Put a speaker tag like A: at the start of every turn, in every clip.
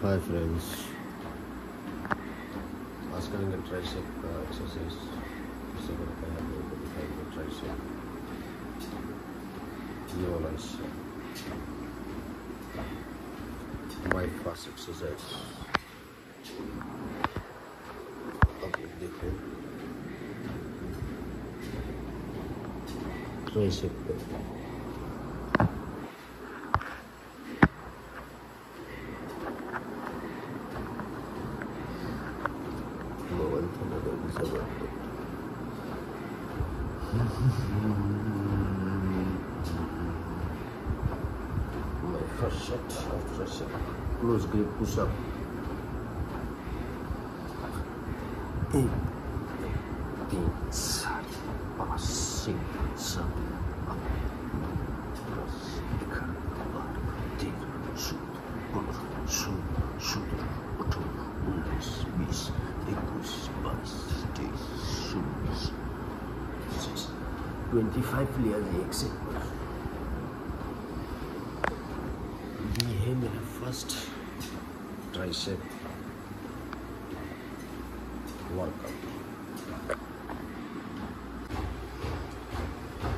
A: Hi friends, last time the tricep uh, exercise, this is what I have to do the tricep, neurons, my first exercise, public different, tricep, My first shot, first shot, close grip push up. Eight, ten, 八十二十二25 players एक से ये है मेरा first tricep workout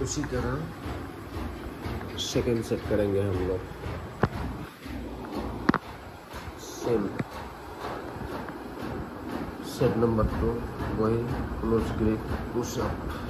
A: उसी तरह second set करेंगे हम लोग सेम सेट नंबर टू वही क्लोज ग्रिप पुशअप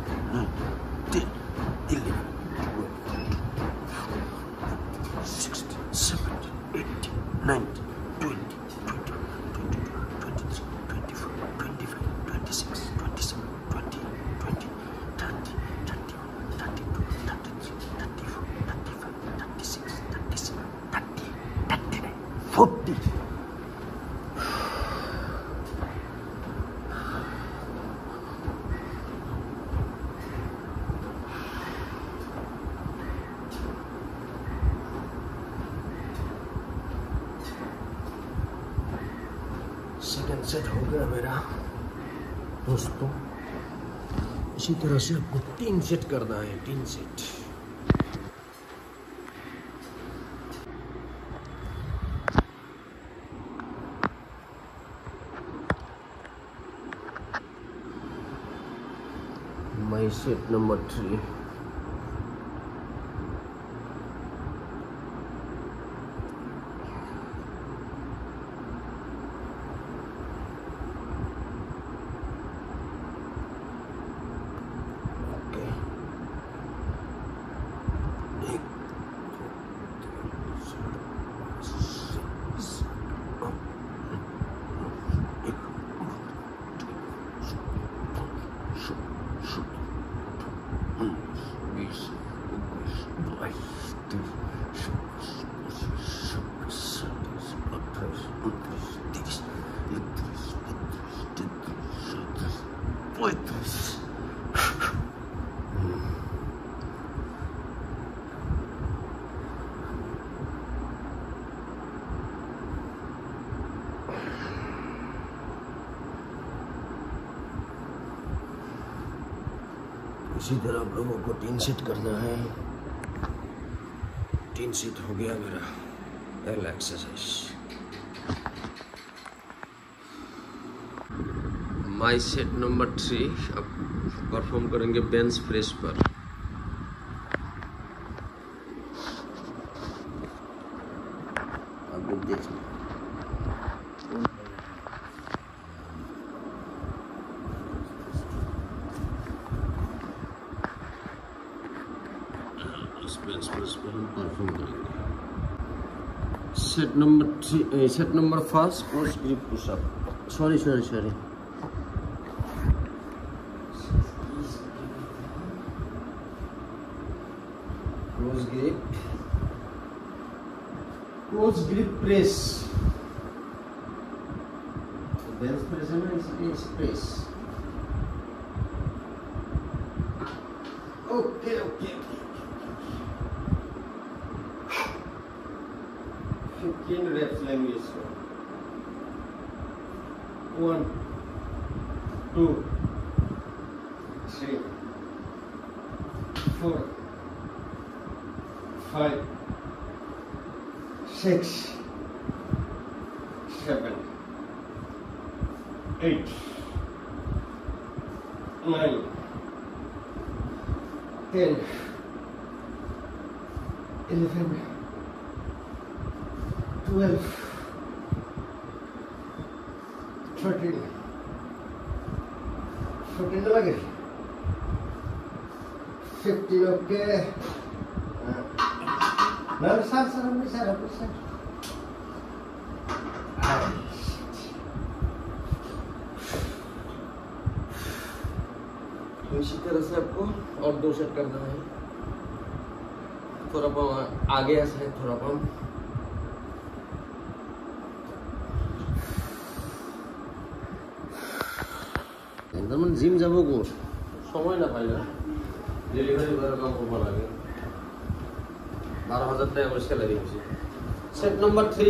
A: कैंसर हो गया मेरा दोस्तों इसी तरह से आपको तीन सेट करना है तीन सेट मई सेट नंबर थ्री इसी तरह आप लोगों को टीन सीट करना है टीन सीट हो गया मेरा एल exercise my set number three अब परफॉर्म करेंगे बेंच प्रेस पर आप देख परफॉर्म करेंगे set number three set number first और grip pushup sorry sorry sorry close grip close grip press bench press है press okay okay okay 15 reps let me show one two three four five six seven eight nine ten eleven 12, 13, 14 15 इसी तरह से आपको और दो set करना है थोड़ा आगे ऐसा है थोड़ा पम्प তার মানে জিম যাব কোন সময় না পাই না ডেলিভারি করার কাম করবো লাগে বারো হাজার টাকা করে স্যালারি হয়েছে set number three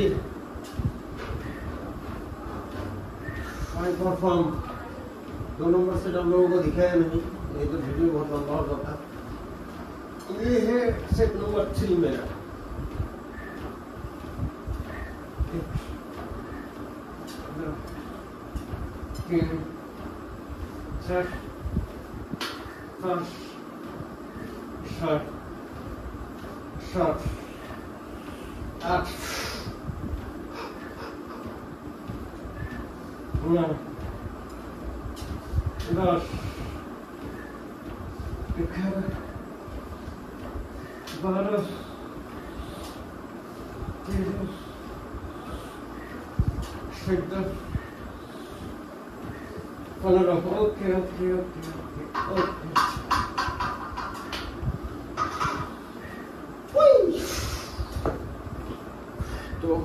A: my perform दो नंबर सेट आप लोगों को दिखाया नहीं नहीं तो वीडियो बहुत लंबा हो ये है सेट नंबर थ्री मेरा çek, taş, şart, şart, at, bunlar, biraz, yukarı, varız, geliyoruz, şekler, colour of okay okay okay तो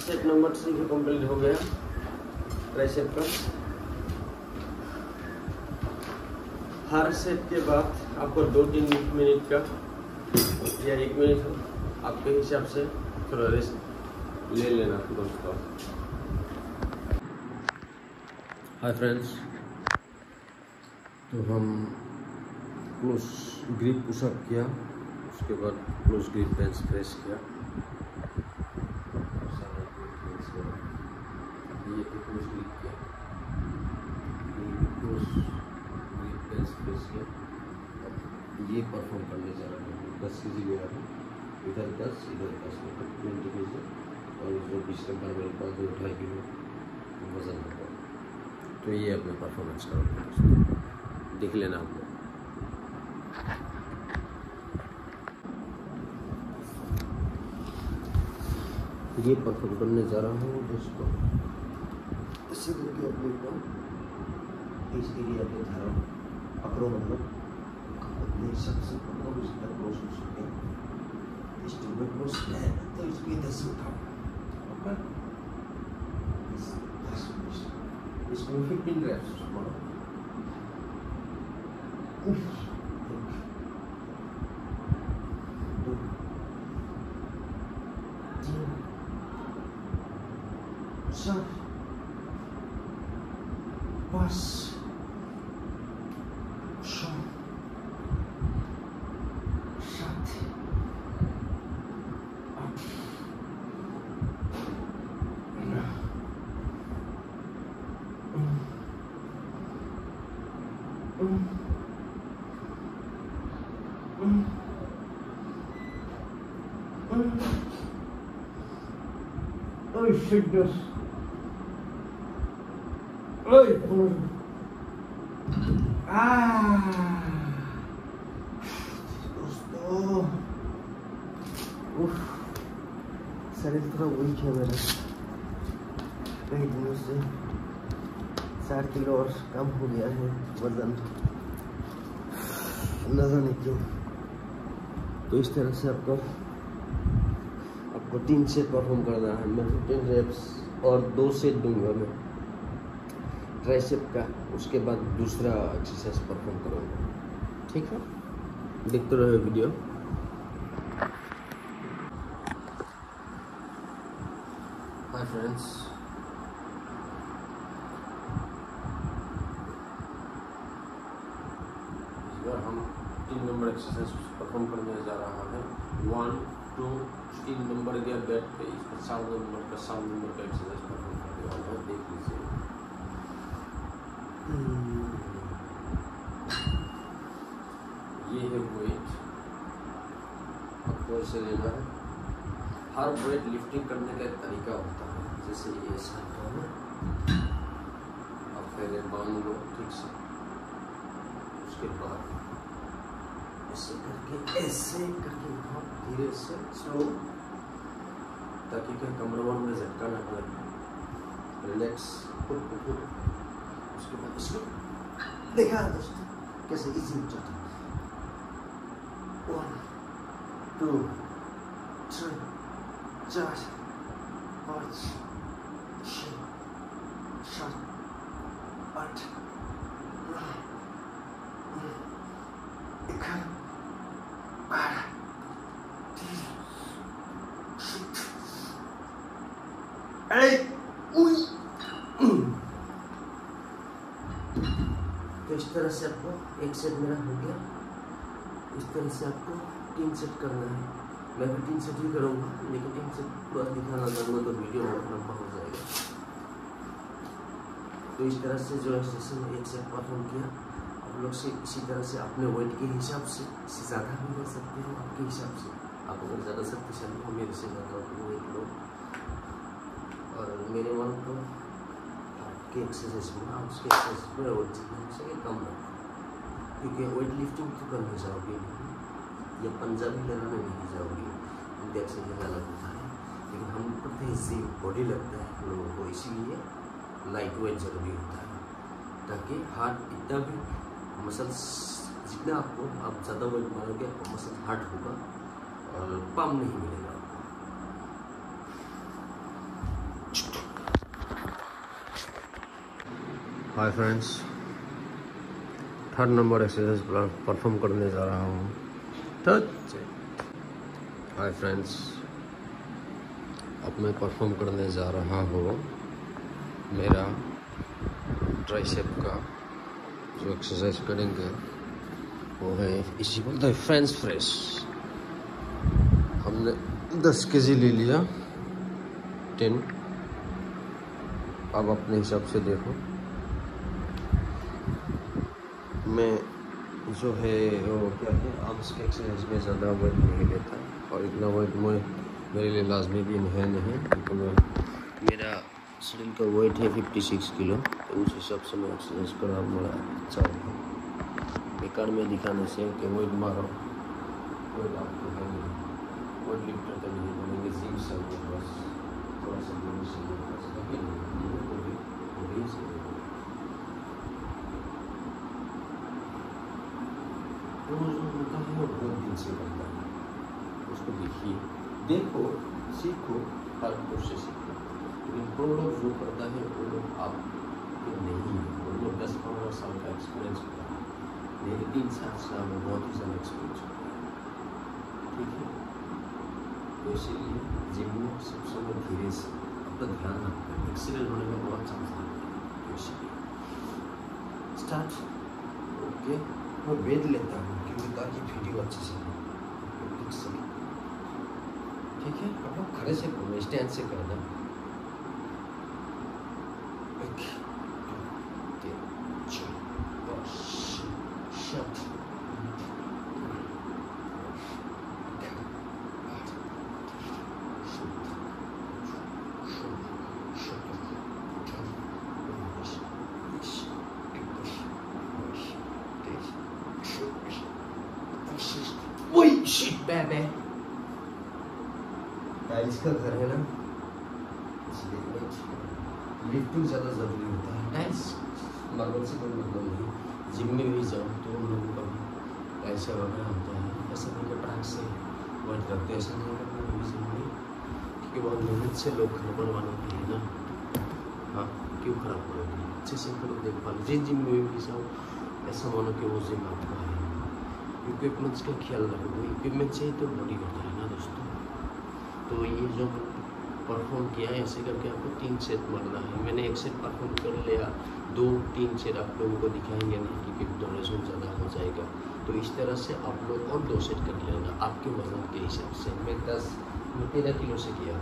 A: सेट नंबर थ्री भी कंप्लीट हो गया ट्राइसेप का हर सेट के बाद आपको दो तीन मिनट का या एक मिनट आपके हिसाब से थोड़ा रेस्ट ले लेना दोस्तों हाय फ्रेंड्स तो हम क्लोज ग्रिप पुशअप किया उसके बाद क्लोज ग्रिप बेंच प्रेस किया ये क्लोज ग्रिप किया क्लोज ग्रिप बेंच प्रेस किया ये परफॉर्म करने जा रहा हूँ दस के जी मेरा इधर दस इधर दस ट्वेंटी के जी और जो बीस नंबर मेरे पास दो ढाई किलो वजन होगा तो ये अपना परफॉर्मेंस करो दिख लेना आपको ये परफेक्ट बनने जा रहा हूँ दोस्तों इससे करके अपने को इस एरिया पे धारा पकड़ो मतलब अपने सबसे पकड़ो उस तक क्रॉस हो सके इस टूबेट को स्लैब तो इसमें दस उठाओ Isso significa ingressos. É? Ufa. Ay sickness. Ay pain. Ah. दोस्तों शरीर थोड़ा वीक है मेरा कई दिनों से चार किलो और कम हो गया है वजन अंदाज़ा नहीं क्यों तो इस तरह से आपका और तीन सेट परफॉर्म करना है मैं फिफ्टीन रेप्स और दो सेट दूंगा मैं ट्राइसेप का उसके बाद दूसरा एक्सरसाइज परफॉर्म करूँगा ठीक है देखते रहो वीडियो हाय फ्रेंड्स हम तीन नंबर एक्सरसाइज परफॉर्म करने जा रहा है वन तो स्टील नंबर गया बैट पे इस पर सात नंबर का सात नंबर का एक्सरसाइज परफॉर्म करने वाला हूँ देख लीजिए ये है वेट आपको से लेना है हर वेट लिफ्टिंग करने का एक तरीका होता है जैसे ये आप पहले बांध लो ठीक से उसके बाद ऐसे करके ऐसे करके बहुत धीरे से स्लो ताकि क्या कमरों में झटका ना पड़े रिलैक्स उसके बाद स्लो देखा दोस्तों कैसे इजी हो जाता वन टू थ्री चार पाँच तो इस तरह से आपको एक सेट मेरा हो गया इस तरह से आपको तीन सेट करना है मैं भी तीन सेट ही करूँगा लेकिन तीन सेट पूरा दिखाना चाहूँगा तो वीडियो बहुत लंबा हो जाएगा तो इस तरह से जो है सेशन एक सेट परफॉर्म किया आप लोग से इसी तरह से अपने वेट के हिसाब से इससे ज़्यादा भी कर सकते हो आपके हिसाब से आप अगर ज़्यादा शक्तिशाली हो मेरे से ज़्यादा वेट लो तो और मेरे वन तो की एक्सरसाइज करना उसकी एक्सरसाइज पूरे वेट से कम रखना क्योंकि वेट लिफ्टिंग तो कम हो जाओगे या पंजाबी लड़ाने नहीं जाओगे उनका एक्सरसाइज अलग होता है लेकिन हम करते तो इसी बॉडी लगता है लोगों को इसीलिए लाइट वेट जरूरी होता है ताकि हार्ट इतना भी मसल्स जितना आपको आप ज़्यादा वेट मारोगे आपको मसल हार्ट होगा और पम नहीं मिलेगा hi friends third number exercise perform करने जा रहा हूँ हाय फ्रेंड्स अब मैं परफॉर्म करने जा रहा हूँ मेरा ट्राइसेप का जो एक्सरसाइज करेंगे वो है इसी बोलते हैं फ्रेंड्स फ्रेश हमने दस के जी ले लिया टेन अब अपने हिसाब से देखो में जो है वो क्या है आर्म्स के एक्सरसाइज में ज़्यादा वर्क नहीं लेता और इतना वर्क मैं मेरे लिए लाजमी भी है नहीं क्योंकि मैं मेरा शरीर का वेट है फिफ्टी सिक्स किलो तो उस हिसाब से मैं एक्सरसाइज करना बड़ा अच्छा होगा बेकार में दिखाने से कि वेट मारो वेट आपको है नहीं वेट लिफ्टर तक नहीं बनेंगे जिम से बस थोड़ा सा रोज मिलता है और बहुत दिन से मिलता है उसको लिखिए देखो सीखो हर कोशिश सीखो लेकिन वो लोग जो करता है वो लोग आप नहीं है वो लोग दस पंद्रह साल का एक्सपीरियंस होता है मेरे तीन सात साल में बहुत ही ज़्यादा एक्सपीरियंस होता है ठीक है तो इसीलिए जिम में सबसे बहुत धीरे से अपना ध्यान रखना है एक्सीडेंट होने में बहुत चांस रहता है तो इसीलिए स्टार्ट ओके okay. वो वेद लेता क्योंकि ताकि वीडियो अच्छे से ठीक है आप लोग खड़े से करना स्टैंड से करना शिट बेबे टाइल्स का घर है ना लिफ्टिंग तो ज़्यादा ज़रूरी होता है गाइस मार्बल से कोई मतलब नहीं जिम में भी जाओ तो उन लोगों का भी टाइल्स का वगैरह होता है ऐसा नहीं कि ट्रैक से वर्क करते हैं ऐसा नहीं करते कोई जिम में क्योंकि बहुत मेहनत से लोग घर बनवाने हैं ना हाँ क्यों खराब करोगे अच्छे से करो तो देखभाल जिस जिम में भी जाओ ऐसा मानो कि वो जिम आपका है इक्विपमेंट्स का ख्याल रखेंगे इक्विपमेंट से ही तो बॉडी करता है ना दोस्तों तो ये जो परफॉर्म किया है ऐसे करके आपको तीन सेट मारना है मैंने एक सेट परफॉर्म कर लिया दो तीन सेट आप लोगों को दिखाएंगे नहीं कि फिर डोनेशन ज़्यादा हो जाएगा तो इस तरह से आप लोग और दो सेट कर लेना आपके वजन के हिसाब से मैं दस मैं तेरह किलो से किया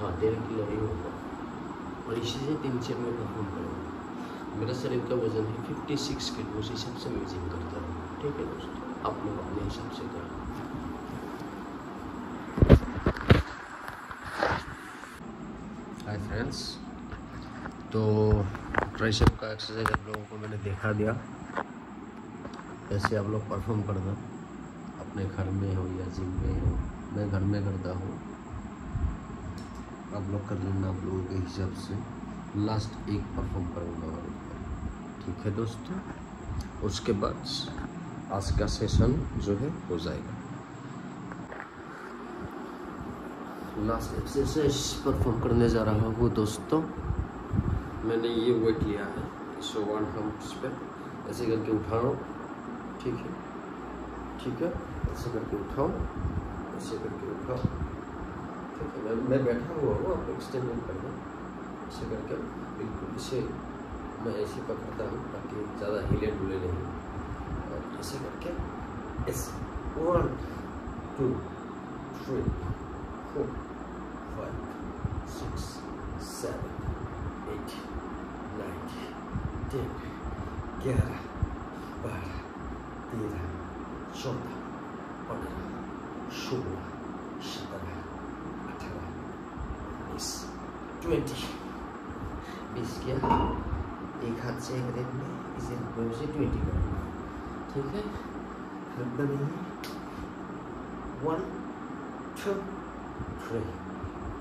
A: हाँ तेरह किलो ही होगा और इसी से तीन सेट में परफॉर्म करूँगा मेरा शरीर का वजन है फिफ्टी सिक्स किलो उस हिसाब से मैं जिम करता हूँ ठीक है दोस्तों आप लोग अपने हिसाब से करें हाय फ्रेंड्स तो ट्राइसेप का एक्सरसाइज आप लोगों को मैंने देखा दिया ऐसे आप लोग परफॉर्म करना अपने घर में हो या जिम में हो मैं घर में करता हूँ आप लोग कर लेना आप लोगों के हिसाब से लास्ट एक परफॉर्म करूँगा ठीक है दोस्तों उसके बाद आज का सेशन जो है हो जाएगा लास्ट एक्सरसाइज परफॉर्म करने जा रहा हूँ दोस्तों मैंने ये वेट लिया है सो वन हम्प्स पे ऐसे करके उठाओ ठीक है ठीक है ऐसे करके उठाओ ऐसे करके उठाओ ठीक है मैं मैं बैठा हुआ हूँ आप एक्सटेंड करना ऐसे करके बिल्कुल इसे मैं ऐसे पकड़ता हूँ ताकि ज़्यादा हिले डुले नहीं you see okay it's one two three four five six seven eight nine ten gara bara tira chota panara shola shatara atara उन्नीस ट्वेंटी बीस क्या एक हाथ से एक रेत में इसे ट्वेंटी करेंगे ठीक है एकदम ही वन टू थ्री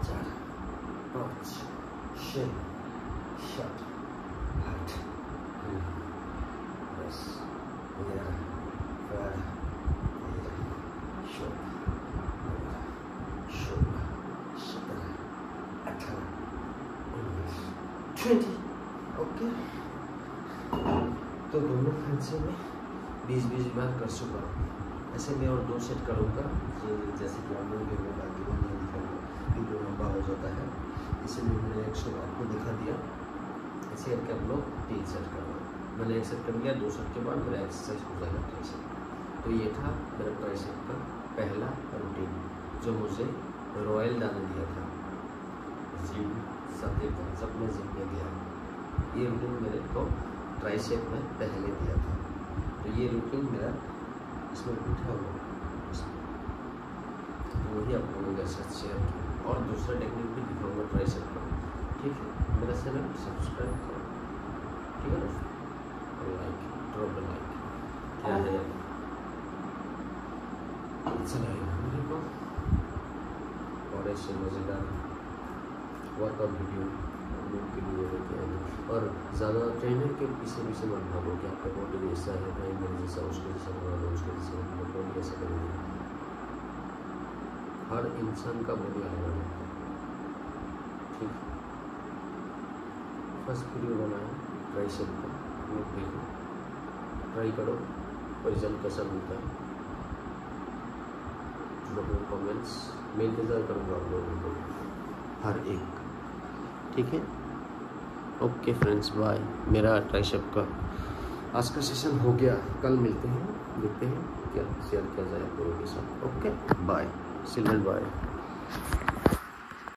A: चार पाँच छः सात आठ दस ग्यारह बारह तेरह चौदह पंद्रह सोलह सत्रह अठारह उन्नीस ट्वेंटी ओके तो दोनों फैंसी में बीस बीस बार कर चुका हूँ ऐसे मैं और दो सेट करूँगा जैसे कि हम लोग में वीडियो लंबा हो जाता है इसलिए मैंने एक सेट आपको दिखा दिया ऐसे करके हम लोग तीन सेट कर मैंने एक सेट कर लिया दो सेट के बाद मेरा एक्सरसाइज हो जाएगा ट्राई तो ये था मेरा ट्राई सेट का पहला रूटीन जो मुझे रॉयल दाने दिया था जिम सत्य सब में जिम में दिया ये रूटीन मेरे को ट्राई सेट में पहले दिया था तो ये रूटीन मेरा इसमें बैठा हुआ तो वही आप लोगों के साथ शेयर किया और दूसरा टेक्निक भी दिखाऊंगा ट्राई सब करो ठीक है मेरा चैनल सब्सक्राइब करो ठीक है ना और लाइक ड्रॉप द लाइक अच्छा लगेगा मेरे को और ऐसे मज़ेदार वर्कआउट वीडियो मूवमेंट के लिए रहते हैं और ज़्यादा ट्रेनर के पीछे पीछे मत भागो कि आपका बॉडी ऐसा है ट्रेन मेरे जैसा उसके जैसा बना दो उसके जैसे बना दो बॉडी ऐसा करेगी हर इंसान का बॉडी अलग है ठीक फर्स्ट वीडियो बनाया ट्राई सब का लोग देखो ट्राई करो रिजल्ट कैसा मिलता है लोगों कमेंट्स मैं इंतज़ार करूँगा आप लोगों को हर एक ठीक है ओके फ्रेंड्स बाय मेरा ट्राइशप का आज का सेशन हो गया कल मिलते हैं देखते हैं क्या शेयर किया जाए आप लोगों के साथ ओके बाय सिल्वर बाय